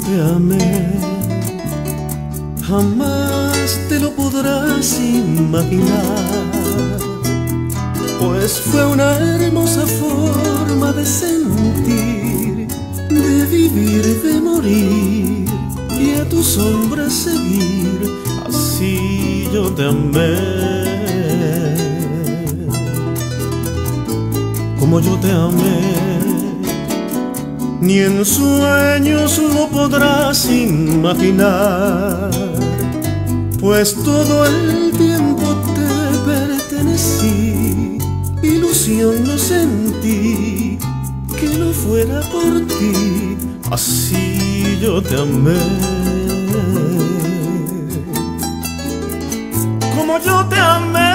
te amé. Jamás te lo podrás imaginar, pues fue una hermosa forma de sentir, de vivir, de morir y a tu sombra seguir. Así yo te amé. Como yo te amé ni en sueños lo podrás imaginar, pues todo el tiempo te pertenecí, ilusión no sentí que no fuera por ti, así yo te amé. Como yo te amé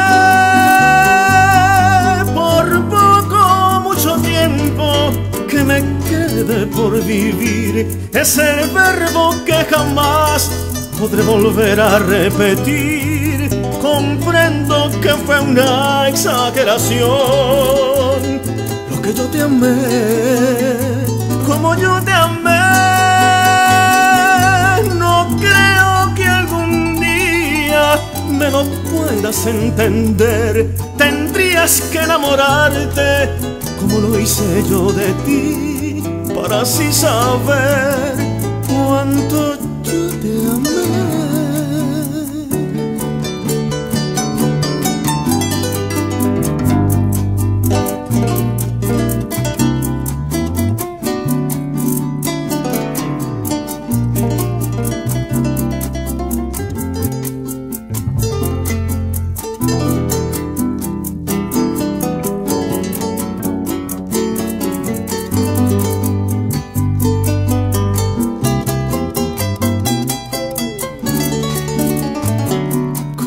quede por vivir es el verbo que jamás podré volver a repetir. Comprendo que fue una exageración lo que yo te amé, como yo te amé. No creo que algún día me lo puedas entender. Tendrías que enamorarte como lo hice yo de ti, Պարասիս ավեր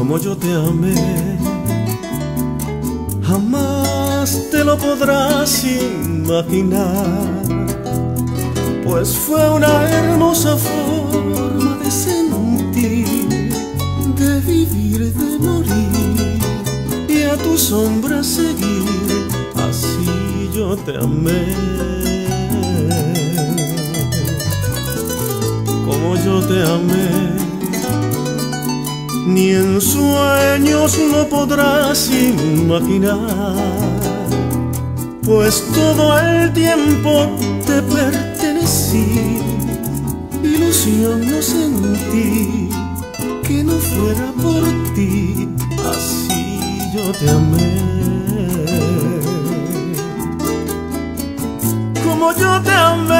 como yo te amé. Jamás te lo podrás imaginar, pues fue una hermosa forma de sentir, de vivir, de morir y a tu sombra seguir. Así yo te amé. Como yo te amé ni en sueños lo podrás imaginar, pues todo el tiempo te pertenecí, ilusión no sentí que no fuera por ti, así yo te amé. Como yo te amé,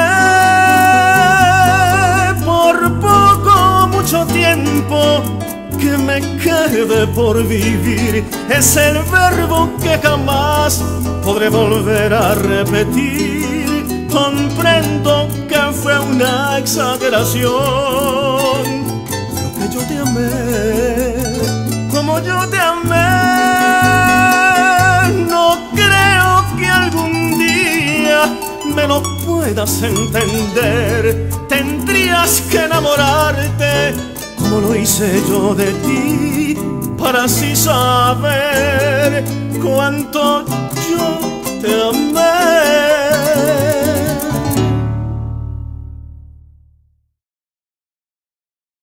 quede por vivir es el verbo que jamás podré volver a repetir. Comprendo que fue una exageración lo que yo te amé, como yo te amé. No creo que algún día me lo puedas entender. Tendrías que enamorarte como lo hice yo de ti, para así saber cuánto yo te amé.